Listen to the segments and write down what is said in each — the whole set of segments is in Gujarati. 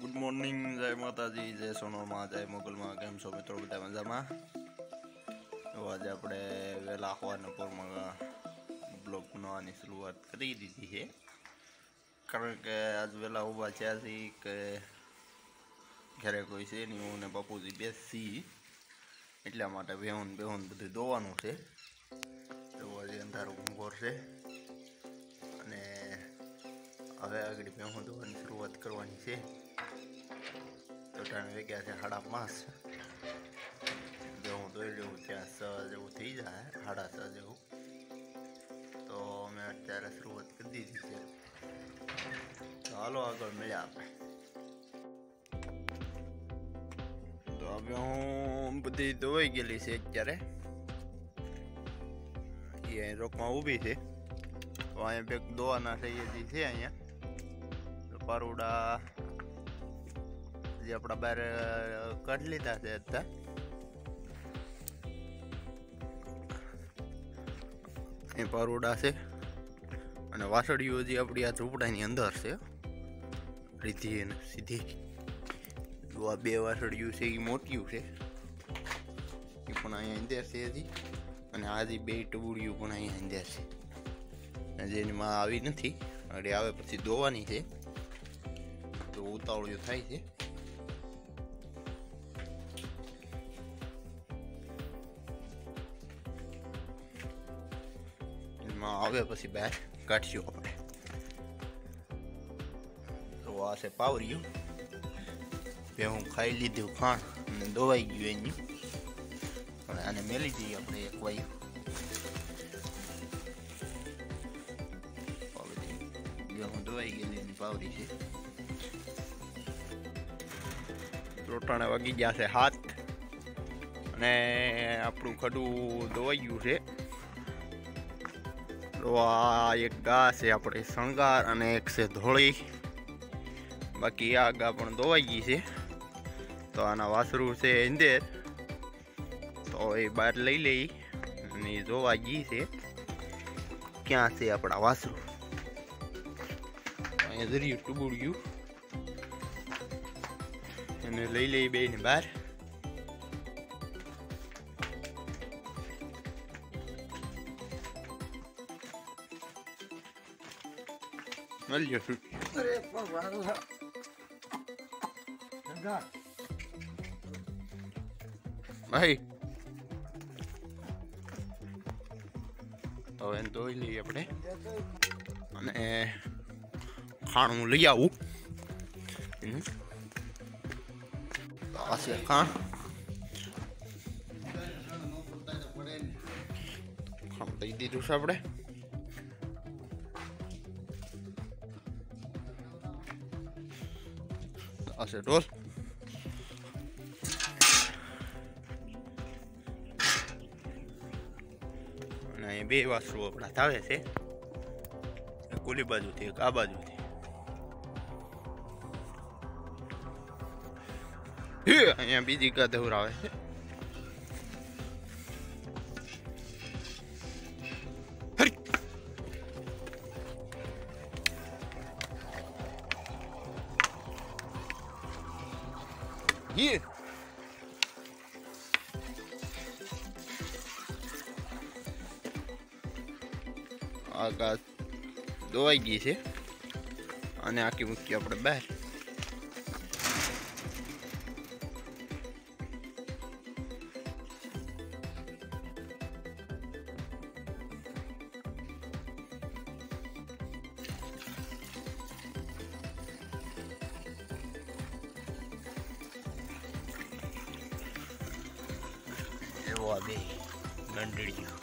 ગુડ મોર્નિંગ જય માતાજી, જય સોનોમાં, જય મોગલમાં, કેમ છો મિત્રો? બધા મજામાં? તો આજે આપણે વહેલા હોવાના પોરમાં બ્લોગ બનાવવાની શરૂઆત કરી દીધી છે. કારણ કે આજ વહેલા ઊભા થયા છીએ કે ઘરે કોઈ છે નહીં, હું ને બાપુજી બેસી. એટલા માટે બેહુન બેહુન બધું દોવાનું છે. તો આજે અંધારું ઘોર છે. અને હવે આગળ ભેહું દોવાની શરૂઆત કરવાની છે. તો ટાણે વેગ્યા છે સાડા પાંચ. હું ધોઈ લઉં ત્યાં સ જેવું થઈ જાય સાડા છ જેવું. તો અમે અત્યારે શરૂઆત કરી દીધી છે. તો આગળ મળ્યા આપણે. તો હવે હું બધી ધોવાઈ ગયેલી છે અત્યારે. એ રોકમાં ઊભી છે. તો અહીંયા બેગ દોવાના થઈ એ છે અહીંયા. પારુડા જે આપણા બહાર કાઢી લીધા છે અત્યારે. એ પરોડા છે અને વાસળીઓ જે આપણી આ ઝૂંપડાની અંદર છે, રીધી અને સીધી. જો આ બે વાસળીઓ છે એ મોટિયું છે. એ પણ અહીંયા અંદર છે હજી. અને આ જે બે ટબુડીઓ પણ અહીંયા અંદર છે. જેની માં આવી નથી. અરે, આવે પછી દોવાની છે. તો ઉતાવળિયું થાય છે. આવે પછી બહાર કાઢશું આપણે. તો આ છે પાવરિયું. બે હું ખાઈ લીધું ખાણ અને દોવાઈ ગયું એની. હવે આને મેલી દઈએ આપણે એક વાયુ હું દોવાઈ ગયેલી એની પાવરી રોટાણે વાગી ગયા છે હાથ. અને આપણું ખડું દોવાઈ ગયું છે. તો આ એક ગા છે આપણે શણગાર અને એક છે ધોળી. બાકી આ ગા પણ ધોવાઈ ગઈ છે. તો આના વાસરું છે અંદર તો એ બહાર લઈ લઈ અને એ જોવા ગઈ છે. ક્યાં છે આપણા વાસરું? અહીંયા જરીયું ટુબુડ્યું એને લઈ લઈ બે ને બહાર મળ્યો અરે પણ વાલા ગંગા ભાઈ તો એને ધોઈ લઈએ આપણે અને ખાણું લઈ આવું હમ. આ છે ખાણ ખાણ લઈ દીધું છે આપણે છે ઢોલ અને બે વાસળો આપણા થાવે છે. એક ઓલી બાજુથી એક આ બાજુથી અહીંયા બીજી ગાધવર આવે છે. Hier. આ દોવાઈ ગઈ છે અને આખી મૂકી આપણે બહાર આ બે ગંડળીઓ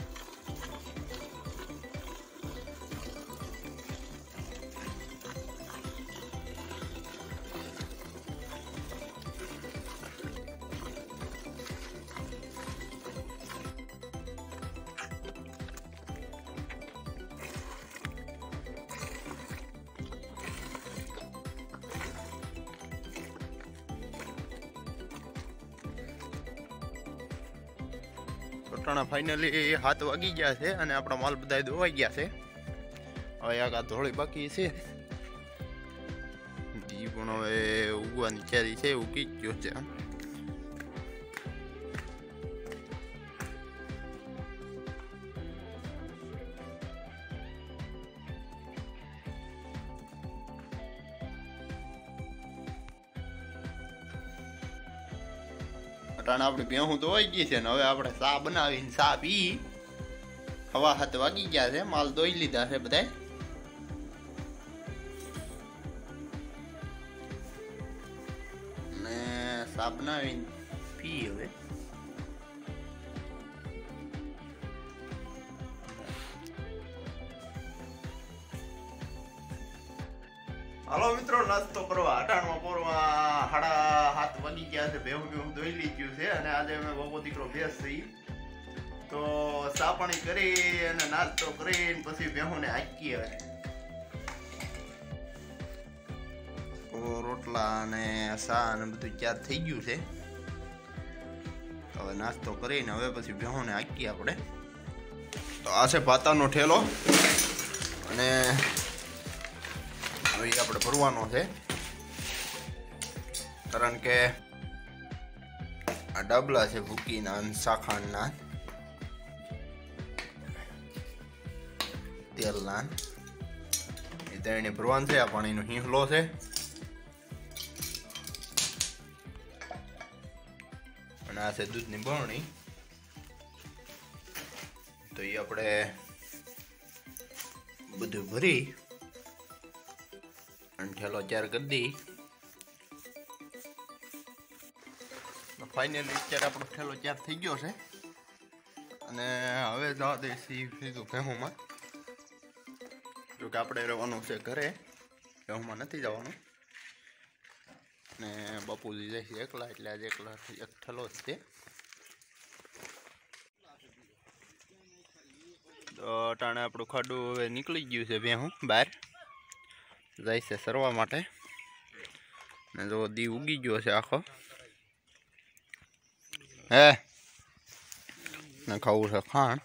ટોટાણા ફાઇનલી હાથ વાગી ગયા છે અને આપણા માલ બધા ધોવાઈ ગયા છે. હવે આગા ધોળી બાકી છે. એ પણ હવે ઉગવાની તૈયારી છે, ઉગી જ ગયો છે. અટાણે આપણી ભેહું તો હોય ગઈ છે ને હવે આપણે ચા બનાવીને ચા પી. હવા હાથ વાગી ગયા છે, માલ દોઈ લીધા છે બધાય. ને ચા બનાવીને હાલો મિત્રો, નાસ્તો કરવા, અટાણમાં પોરમાં હાડા હાથ બની ગયા છે, ભેહું ભેહું ધોઈ લીધું છે, અને આજે અમે બબો દીકરો ભેસ થઈ તો સાપણી કરી અને નાસ્તો કરીને પછી ભેહુંને હાંકી હવે. રોટલા અને સા અને બધું ક્યાં થઈ ગયું છે. હવે નાસ્તો કરીને હવે પછી ભેહુંને હાંકીએ આપણે. તો આ છે પાતાનો ઠેલો. અને હવે એ આપણે ભરવાનો છે. કારણ કે આ ડબલા છે ભૂકીના અને શાખાના. તેલના. એ ત્રણે ભરવાનું છે, આ પાણીનો હિંહલો છે. અને આ છે દૂધની બરણી. તો એ આપણે બધું ભરી અને ઠેલો ચાર કરી દી ફાઇનલી અત્યારે આપણો ઠેલો ચાર થઈ ગયો છે. અને હવે જવા દઈશી સીધું ભેહુંમાં જોકે આપણે રહેવાનું છે ઘરે ભેહુંમાં નથી જવાનું. ને બાપુજી જાય છે એકલા, એટલે આજે એકલા એક ઠેલો જ છે. તો ટાણે આપણું ખાડું હવે નીકળી ગયું છે ભેહું બહાર. જાય છે સરવા માટે. ને જો દી ઉગી ગયો છે આખો. હે? ને ખાવું છે ખાણ.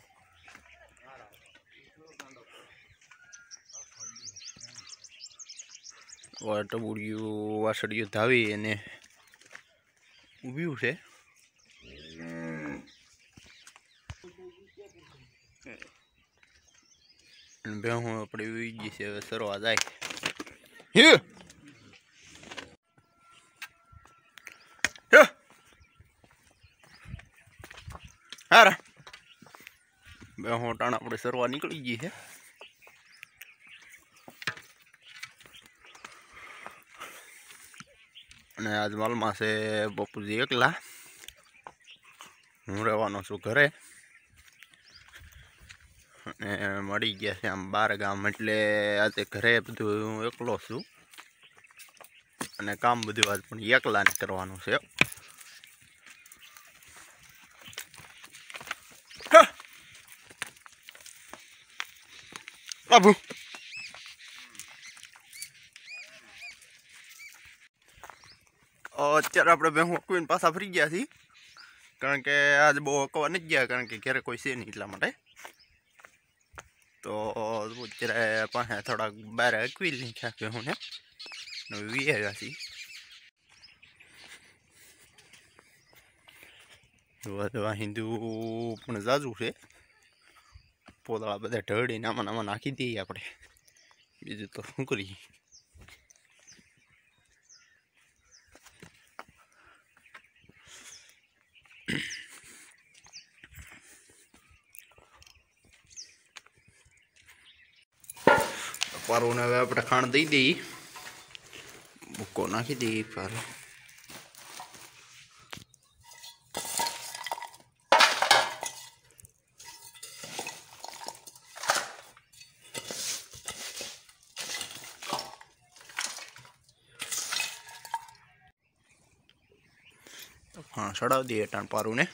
ટબુડિયું વાસળિયું ધાવી અને ઊભ્યું છે. અને ભેહું આપણે ઉઈ ગઈ છે, હવે સરવા જાય. હે Here. હારા બે હું ટાણ આપણે સરવા નીકળી ગઈ છે અને આજ માલમાં છે બપુજી એકલા. હું રહેવાનો છું ઘરે. અને મળી ગયા છે આમ બાર ગામ એટલે આજે ઘરે બધું હું એકલો છું. અને કામ બધું આજ પણ એકલાને કરવાનું છે. બાબુ. અત્યારે આપણે ભેહું અકવીને પાછા ફરી ગયા છીએ. કારણ કે આજ બહુ અકવા નથી ગયા, કારણ કે ઘરે કોઈ છે નહીં એટલા માટે. તો અત્યારે પાસે થોડાક બહાર અકવી નાખ્યા હું ને. વી આવ્યા છીએ. હિન્દુ પણ જાજુ છે. પોતળા બધા ઢળીને આમાં આમાં નાખી દઈએ આપણે. બીજું તો શું કરીએ? પારોને હવે આપણે ખાણ દઈ દઈએ. ભૂકો નાખી દઈએ પારો. હા ચડાવી દઈએ ટાણ પારુંને.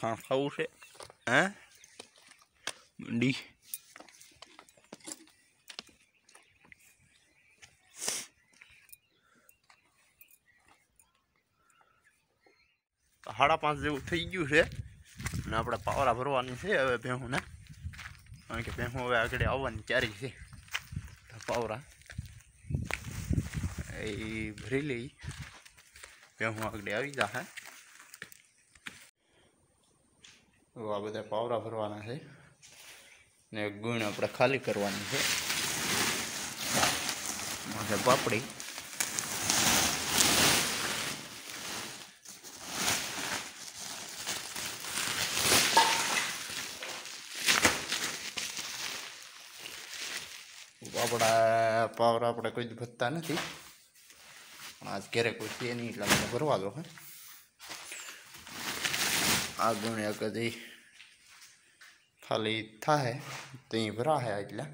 ખાણ ખાવું છે. હે? મંડી સાડા પાંચ જેવું થઈ ગયું છે. અને આપણે પાવરા ભરવાની છે હવે ભેહુંને. કારણ કે ભેહું હવે આગળ આવવાની ચારી છે. પાવરા. એ ભરી લઈ. ભેહું આગળ આવી જશે તો આ બધા પાવરા ભરવાના છે ને ગુણ આપણે ખાલી કરવાની છે. પાપડી. પાપડા પાવરા આપણે કોઈ ભરતા નથી. પણ આજ ક્યારેક કોઈ છે નહીં એટલે મને ભરવા દો, હે. આ ગુણ્યા કદી ખાલી થાય તો અહીં ભરાશે એટલે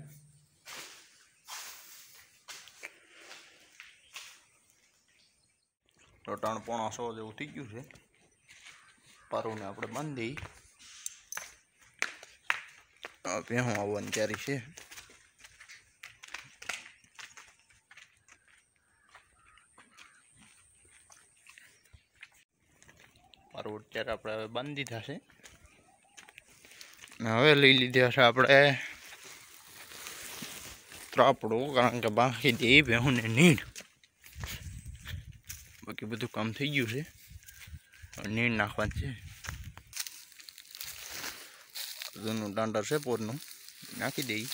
તો ત્રણ પોણા સો જેવું થઈ ગયું છે પારુને આપણે બાંધી ભેહું આવવાની તૈયારી છે પારું અત્યારે આપણે હવે બાંધી ને હવે લઈ લીધા છે આપણે ત્રાપડું, કારણ કે બાકી દે ભેહું ને નીણ. બાકી બધું કામ થઈ ગયું છે. નીણ નાખવાનું છે. જૂનું દાંડર છે પોરનું. નાખી દઈ